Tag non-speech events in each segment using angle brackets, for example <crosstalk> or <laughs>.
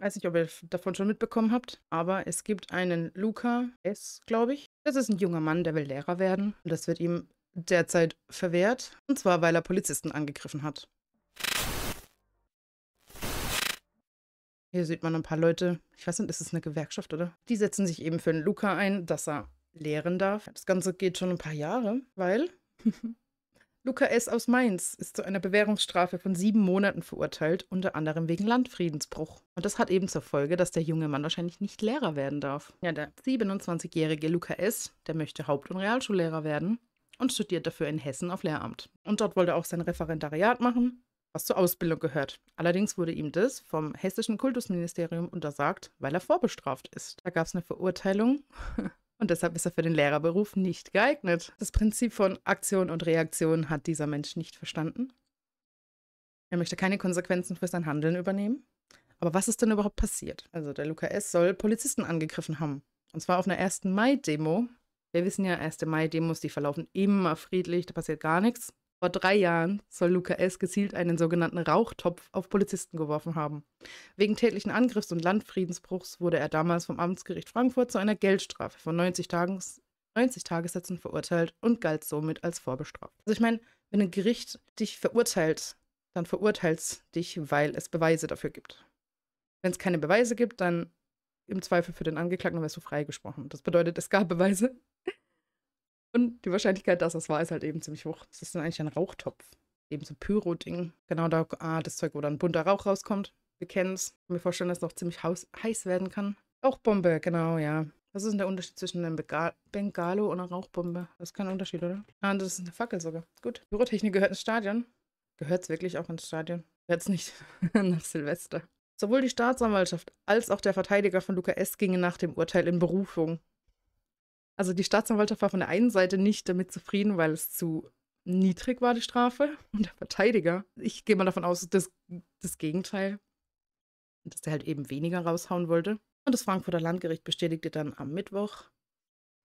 weiß nicht, ob ihr davon schon mitbekommen habt, aber es gibt einen Luca S., glaube ich. Das ist ein junger Mann, der will Lehrer werden. Und das wird ihm derzeit verwehrt. Und zwar, weil er Polizisten angegriffen hat. Hier sieht man ein paar Leute, ich weiß nicht, ist es eine Gewerkschaft, oder? Die setzen sich eben für den Luca ein, dass er lehren darf. Das Ganze geht schon ein paar Jahre, weil <laughs> Luca S. aus Mainz ist zu einer Bewährungsstrafe von sieben Monaten verurteilt, unter anderem wegen Landfriedensbruch. Und das hat eben zur Folge, dass der junge Mann wahrscheinlich nicht Lehrer werden darf. Ja, der 27-jährige Luca S., der möchte Haupt- und Realschullehrer werden und studiert dafür in Hessen auf Lehramt. Und dort wollte er auch sein Referendariat machen, was zur Ausbildung gehört. Allerdings wurde ihm das vom hessischen Kultusministerium untersagt, weil er vorbestraft ist. Da gab es eine Verurteilung <laughs> Und deshalb ist er für den Lehrerberuf nicht geeignet. Das Prinzip von Aktion und Reaktion hat dieser Mensch nicht verstanden. Er möchte keine Konsequenzen für sein Handeln übernehmen. Aber was ist denn überhaupt passiert? Also der Luca S. soll Polizisten angegriffen haben. Und zwar auf einer 1. Mai-Demo. Wir wissen ja, 1. Mai-Demos, die verlaufen immer friedlich, da passiert gar nichts. Vor drei Jahren soll Luca S. gezielt einen sogenannten Rauchtopf auf Polizisten geworfen haben. Wegen tätlichen Angriffs und Landfriedensbruchs wurde er damals vom Amtsgericht Frankfurt zu einer Geldstrafe von 90, Tages, 90 Tagessätzen verurteilt und galt somit als vorbestraft. Also ich meine, wenn ein Gericht dich verurteilt, dann verurteilt es dich, weil es Beweise dafür gibt. Wenn es keine Beweise gibt, dann im Zweifel für den Angeklagten wirst du freigesprochen. Das bedeutet, es gab Beweise, und die Wahrscheinlichkeit, dass das war, ist halt eben ziemlich hoch. Das ist dann eigentlich ein Rauchtopf. Eben so Pyro-Ding. Genau da, ah, das Zeug, wo dann bunter Rauch rauskommt. Wir kennen es. Ich kann mir vorstellen, dass es noch ziemlich heiß werden kann. Rauchbombe, genau, ja. Was ist denn der Unterschied zwischen einem Bengalo und einer Rauchbombe? Das ist kein Unterschied, oder? Ah, das ist eine Fackel sogar. Gut. Pyrotechnik gehört ins Stadion. Gehört es wirklich auch ins Stadion? Es nicht <laughs> nach Silvester. Sowohl die Staatsanwaltschaft als auch der Verteidiger von Luca S. gingen nach dem Urteil in Berufung. Also die Staatsanwaltschaft war von der einen Seite nicht damit zufrieden, weil es zu niedrig war, die Strafe. <laughs> Und der Verteidiger, ich gehe mal davon aus, das, das Gegenteil, dass der halt eben weniger raushauen wollte. Und das Frankfurter Landgericht bestätigte dann am Mittwoch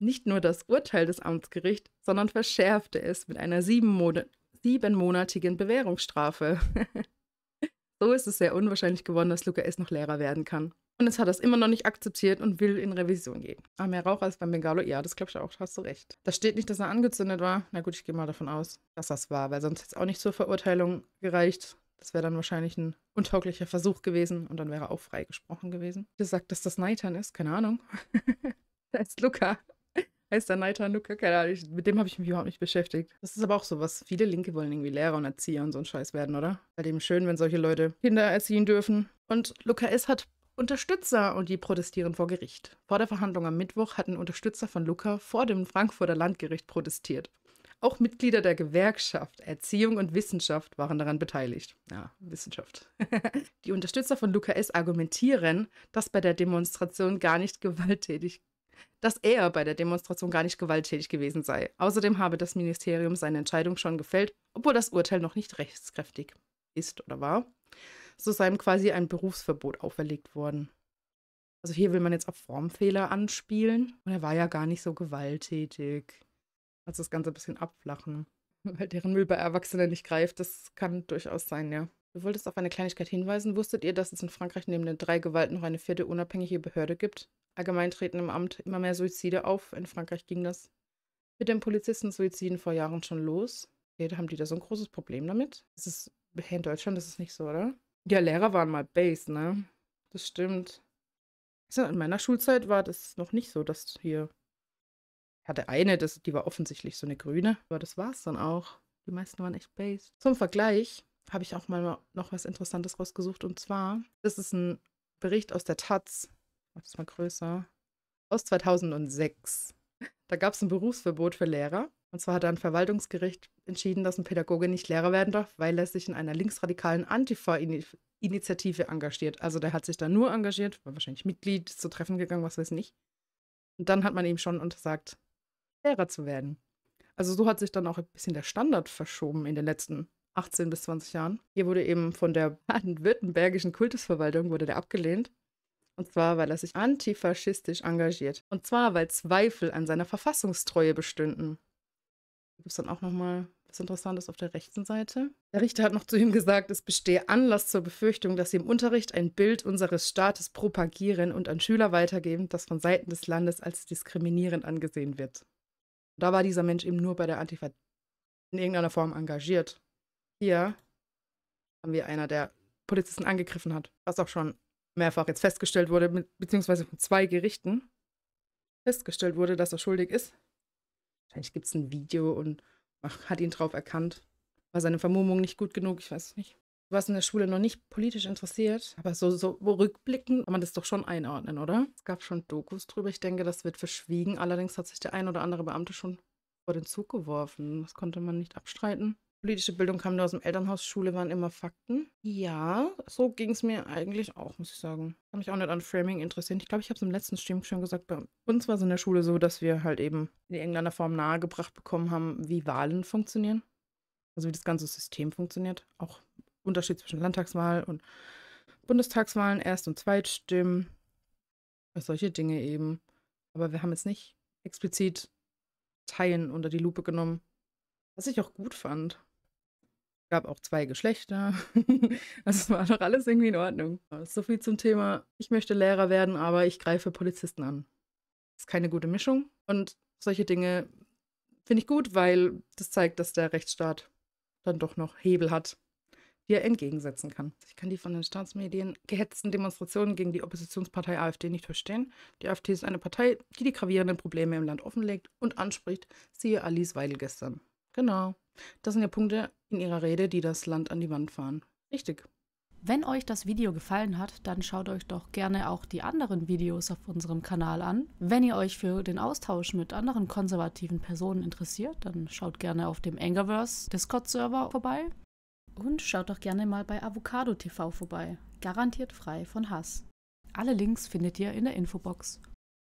nicht nur das Urteil des Amtsgerichts, sondern verschärfte es mit einer sieben siebenmonatigen Bewährungsstrafe. <laughs> so ist es sehr unwahrscheinlich geworden, dass Luca S. noch Lehrer werden kann. Und jetzt hat es immer noch nicht akzeptiert und will in Revision gehen. Ah, mehr Rauch als beim Bengalo? Ja, das glaube ich auch. Hast du recht. Da steht nicht, dass er angezündet war. Na gut, ich gehe mal davon aus, dass das war, weil sonst hätte es auch nicht zur Verurteilung gereicht. Das wäre dann wahrscheinlich ein untauglicher Versuch gewesen und dann wäre er auch freigesprochen gewesen. Du sagt, dass das Neitan ist. Keine Ahnung. <laughs> da ist Luca. Heißt der Neitan Luca? Keine Ahnung. Mit dem habe ich mich überhaupt nicht beschäftigt. Das ist aber auch so was. Viele Linke wollen irgendwie Lehrer und Erzieher und so ein Scheiß werden, oder? Bei dem schön, wenn solche Leute Kinder erziehen dürfen. Und Luca S. hat Unterstützer und die protestieren vor Gericht. Vor der Verhandlung am Mittwoch hatten Unterstützer von Luca vor dem Frankfurter Landgericht protestiert. Auch Mitglieder der Gewerkschaft Erziehung und Wissenschaft waren daran beteiligt. Ja, Wissenschaft. <laughs> die Unterstützer von Luca S. argumentieren, dass bei der Demonstration gar nicht gewalttätig, dass er bei der Demonstration gar nicht gewalttätig gewesen sei. Außerdem habe das Ministerium seine Entscheidung schon gefällt, obwohl das Urteil noch nicht rechtskräftig ist oder war so sei ihm quasi ein Berufsverbot auferlegt worden. Also hier will man jetzt auf Formfehler anspielen. Und er war ja gar nicht so gewalttätig. Also das Ganze ein bisschen abflachen. <laughs> Weil deren Müll bei Erwachsenen nicht greift, das kann durchaus sein, ja. Du wolltest auf eine Kleinigkeit hinweisen. Wusstet ihr, dass es in Frankreich neben den drei Gewalten noch eine vierte unabhängige Behörde gibt? Allgemein treten im Amt immer mehr Suizide auf. In Frankreich ging das mit den Polizisten-Suiziden vor Jahren schon los. Okay, haben die da so ein großes Problem damit? Das ist, in Deutschland ist es nicht so, oder? Ja, Lehrer waren mal Base, ne? Das stimmt. In meiner Schulzeit war das noch nicht so, dass hier. Ich hatte eine, das, die war offensichtlich so eine grüne, aber das war es dann auch. Die meisten waren echt Base. Zum Vergleich habe ich auch mal noch was Interessantes rausgesucht und zwar, das ist ein Bericht aus der Taz. Mach das mal größer. Aus 2006. Da gab es ein Berufsverbot für Lehrer. Und zwar hat ein Verwaltungsgericht entschieden, dass ein Pädagoge nicht Lehrer werden darf, weil er sich in einer linksradikalen Antifa-Initiative engagiert. Also der hat sich da nur engagiert, war wahrscheinlich Mitglied, zu Treffen gegangen, was weiß ich. Und dann hat man ihm schon untersagt, Lehrer zu werden. Also so hat sich dann auch ein bisschen der Standard verschoben in den letzten 18 bis 20 Jahren. Hier wurde eben von der <laughs> baden-württembergischen Kultusverwaltung wurde der abgelehnt. Und zwar, weil er sich antifaschistisch engagiert. Und zwar, weil Zweifel an seiner Verfassungstreue bestünden gibt es dann auch nochmal, was interessant ist auf der rechten Seite. Der Richter hat noch zu ihm gesagt, es bestehe Anlass zur Befürchtung, dass sie im Unterricht ein Bild unseres Staates propagieren und an Schüler weitergeben, das von Seiten des Landes als diskriminierend angesehen wird. Da war dieser Mensch eben nur bei der Antifa in irgendeiner Form engagiert. Hier haben wir einer, der Polizisten angegriffen hat, was auch schon mehrfach jetzt festgestellt wurde, beziehungsweise von zwei Gerichten festgestellt wurde, dass er schuldig ist. Wahrscheinlich gibt es ein Video und hat ihn drauf erkannt. War seine Vermummung nicht gut genug? Ich weiß es nicht. Du warst in der Schule noch nicht politisch interessiert, aber so, so rückblickend kann man das doch schon einordnen, oder? Es gab schon Dokus drüber. Ich denke, das wird verschwiegen. Allerdings hat sich der ein oder andere Beamte schon vor den Zug geworfen. Das konnte man nicht abstreiten. Politische Bildung kam nur aus dem Elternhaus, Schule waren immer Fakten. Ja, so ging es mir eigentlich auch, muss ich sagen. Kann mich auch nicht an Framing interessieren. Ich glaube, ich habe es im letzten Stream schon gesagt. Bei uns war es in der Schule so, dass wir halt eben in irgendeiner Form nahegebracht bekommen haben, wie Wahlen funktionieren. Also wie das ganze System funktioniert. Auch Unterschied zwischen Landtagswahl und Bundestagswahlen, Erst- und Zweitstimmen. Solche Dinge eben. Aber wir haben jetzt nicht explizit Teilen unter die Lupe genommen. Was ich auch gut fand gab auch zwei Geschlechter. <laughs> also es war doch alles irgendwie in Ordnung. So viel zum Thema, ich möchte Lehrer werden, aber ich greife Polizisten an. Das ist keine gute Mischung. Und solche Dinge finde ich gut, weil das zeigt, dass der Rechtsstaat dann doch noch Hebel hat, die er entgegensetzen kann. Ich kann die von den Staatsmedien gehetzten Demonstrationen gegen die Oppositionspartei AfD nicht verstehen. Die AfD ist eine Partei, die die gravierenden Probleme im Land offenlegt und anspricht. Siehe Alice Weidel gestern. Genau. Das sind ja Punkte in ihrer Rede, die das Land an die Wand fahren. Richtig. Wenn euch das Video gefallen hat, dann schaut euch doch gerne auch die anderen Videos auf unserem Kanal an. Wenn ihr euch für den Austausch mit anderen konservativen Personen interessiert, dann schaut gerne auf dem Angerverse Discord-Server vorbei. Und schaut doch gerne mal bei Avocado TV vorbei. Garantiert frei von Hass. Alle Links findet ihr in der Infobox.